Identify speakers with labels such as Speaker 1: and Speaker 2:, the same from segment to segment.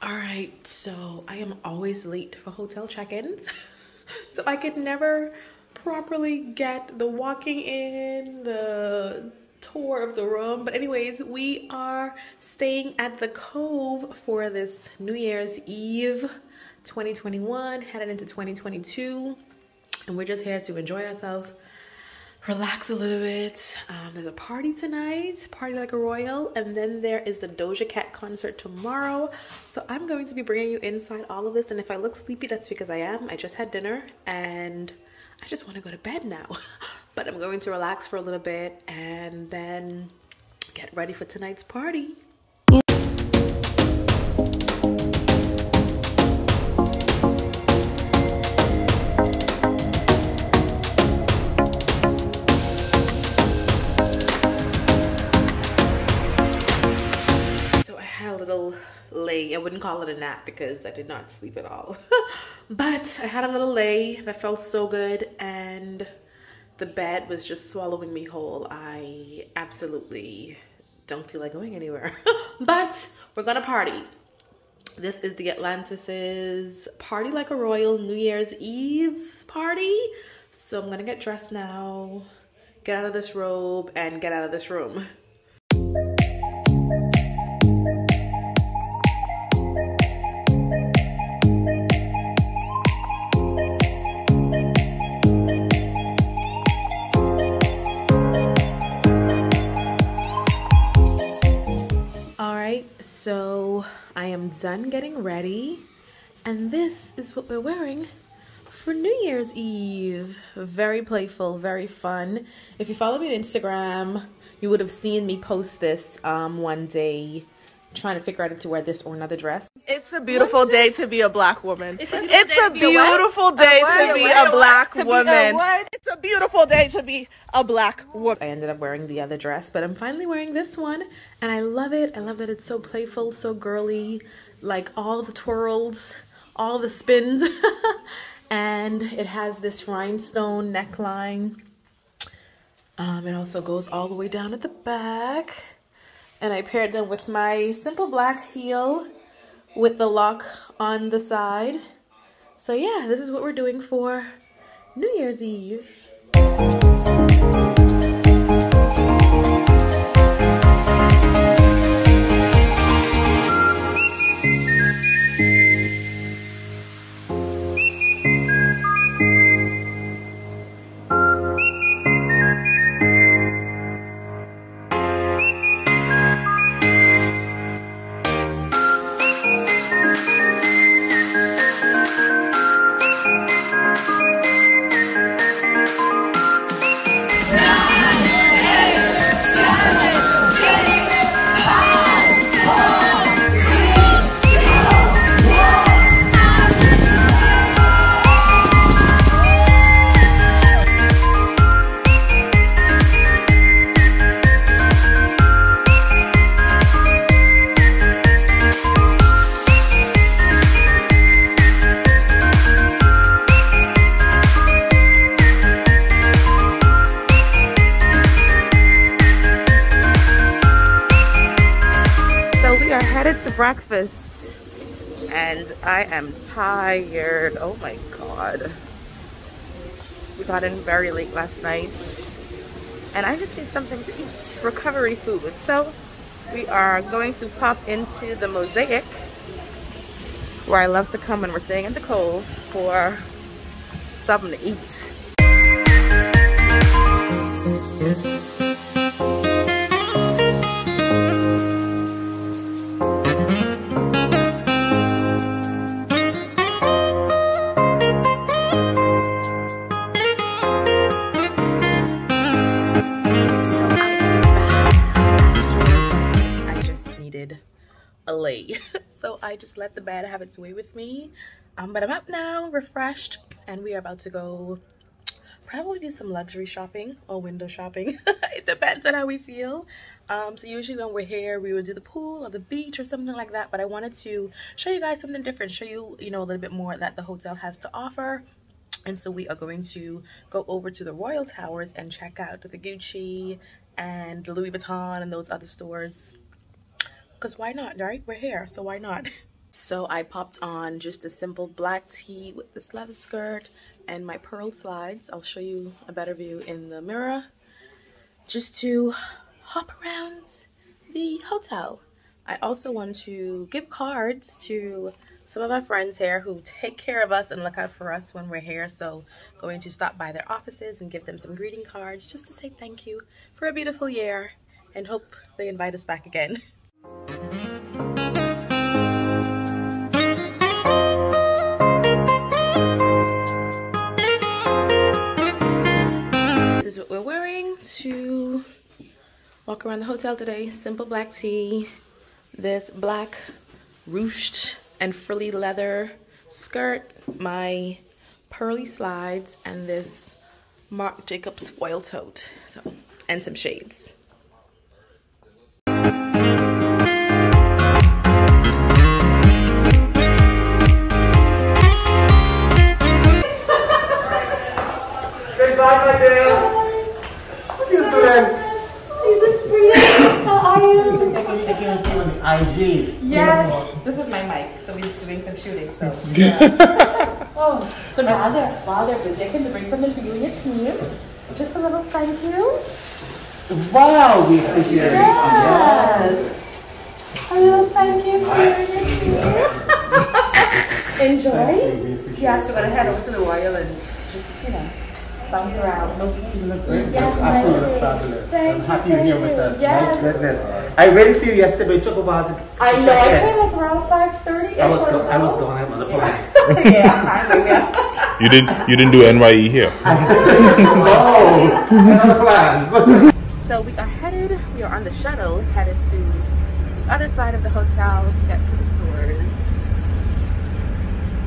Speaker 1: All right, so I am always late for hotel check-ins. so I could never properly get the walking in, the tour of the room. But anyways, we are staying at the Cove for this New Year's Eve 2021, headed into 2022. And we're just here to enjoy ourselves relax a little bit. Um, there's a party tonight, party like a royal, and then there is the Doja Cat concert tomorrow. So I'm going to be bringing you inside all of this, and if I look sleepy, that's because I am. I just had dinner, and I just want to go to bed now. but I'm going to relax for a little bit, and then get ready for tonight's party. Lay. I wouldn't call it a nap because I did not sleep at all. but I had a little lay that felt so good and the bed was just swallowing me whole. I absolutely don't feel like going anywhere. but we're gonna party. This is the Atlantis's Party Like a Royal New Year's Eve party. So I'm gonna get dressed now, get out of this robe, and get out of this room. Done getting ready and this is what we're wearing for New Year's Eve. Very playful, very fun. If you follow me on Instagram, you would have seen me post this um, one day trying to figure out if to wear this or another dress.
Speaker 2: It's a beautiful day to be a black woman. It's a beautiful, it's day, a to beautiful day to be a black woman. It's a beautiful day to be a black woman. I
Speaker 1: ended up wearing the other dress, but I'm finally wearing this one and I love it. I love that it's so playful, so girly, like all the twirls, all the spins. and it has this rhinestone neckline. Um, it also goes all the way down at the back and I paired them with my simple black heel with the lock on the side. So yeah, this is what we're doing for New Year's Eve. Breakfast and I am tired. Oh my God. We got in very late last night and I just need something to eat, recovery food. So we are going to pop into the Mosaic where I love to come when we're staying in the Cove for something to eat. so I just let the bed have its way with me. Um, but I'm up now, refreshed, and we are about to go probably do some luxury shopping or window shopping. it depends on how we feel. Um, so usually when we're here, we would do the pool or the beach or something like that. But I wanted to show you guys something different, show you, you know, a little bit more that the hotel has to offer. And so we are going to go over to the Royal Towers and check out the Gucci and the Louis Vuitton and those other stores because why not, right? We're here, so why not? So I popped on just a simple black tee with this leather skirt and my pearl slides. I'll show you a better view in the mirror. Just to hop around the hotel. I also want to give cards to some of my friends here who take care of us and look out for us when we're here. So going to stop by their offices and give them some greeting cards just to say thank you for a beautiful year and hope they invite us back again. what we're wearing to walk around the hotel today. Simple black tee, this black ruched and frilly leather skirt, my pearly slides, and this Marc Jacobs foil tote. So, and some shades.
Speaker 3: Goodbye, my dear. Season students.
Speaker 1: Season three, how are you?
Speaker 3: I can see on the IG.
Speaker 1: Yes. This is my mic, so we're doing some shooting. So. oh, but while they're while they're busy, I can bring something for you and your team. Just a little thank you.
Speaker 3: Wow, we appreciate it.
Speaker 1: Yes. A little thank you for you and your team. Enjoy. Yeah, so we're gonna head over to the Royal and just you know bounce around.
Speaker 3: No, you look great.
Speaker 1: Yes,
Speaker 3: Absolutely
Speaker 1: thank you.
Speaker 3: fabulous.
Speaker 1: Thank
Speaker 3: I'm happy you're here with us.
Speaker 1: Yes.
Speaker 3: My goodness. I waited for you yesterday, it took a while to
Speaker 1: I know. I
Speaker 3: in.
Speaker 1: came like around five thirty.
Speaker 3: I was, go- I was gone. I was on the plane.
Speaker 1: yeah, yeah.
Speaker 4: You didn't you didn't do NYE here.
Speaker 3: no, no plans.
Speaker 1: So we are headed, we are on the shuttle, headed to the other side of the hotel to get to the stores.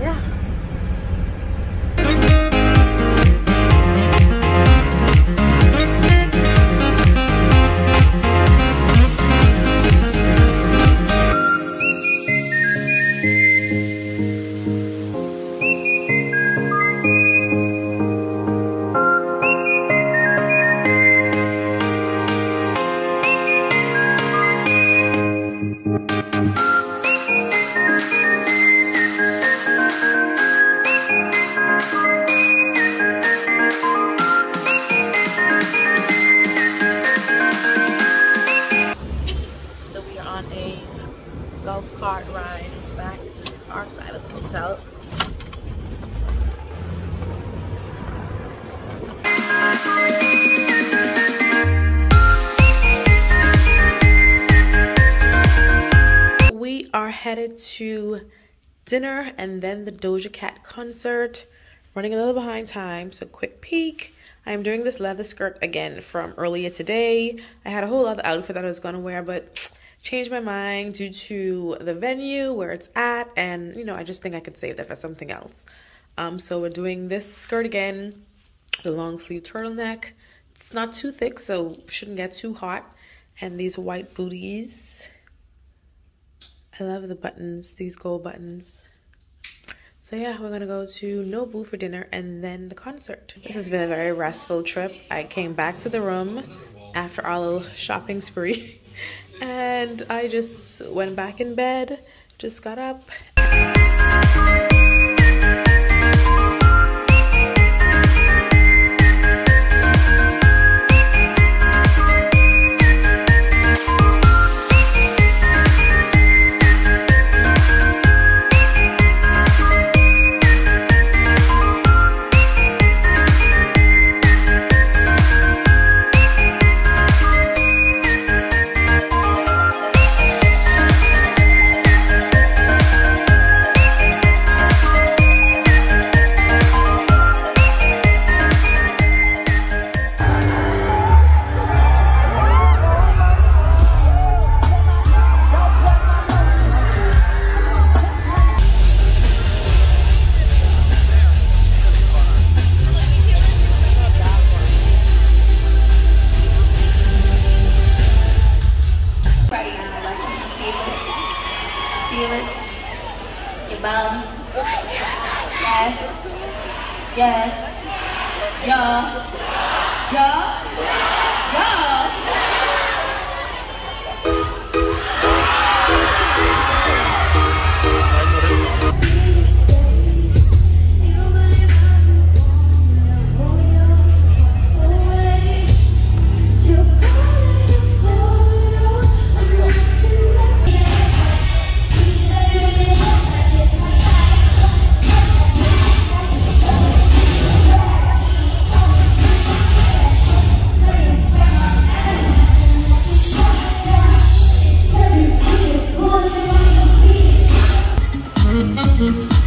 Speaker 1: Yeah. Headed to dinner and then the Doja Cat concert. Running a little behind time, so quick peek. I'm doing this leather skirt again from earlier today. I had a whole other outfit that I was gonna wear, but changed my mind due to the venue where it's at, and you know, I just think I could save that for something else. Um, so we're doing this skirt again, the long sleeve turtleneck. It's not too thick, so shouldn't get too hot. And these white booties. I love the buttons, these gold buttons. So yeah, we're gonna go to Nobu for dinner and then the concert. This has been a very restful trip. I came back to the room after our little shopping spree and I just went back in bed, just got up.
Speaker 5: Yes. Yeah. Yeah. Yeah. Mm-hmm.